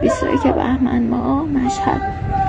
بیست که بهمن ما مشهد.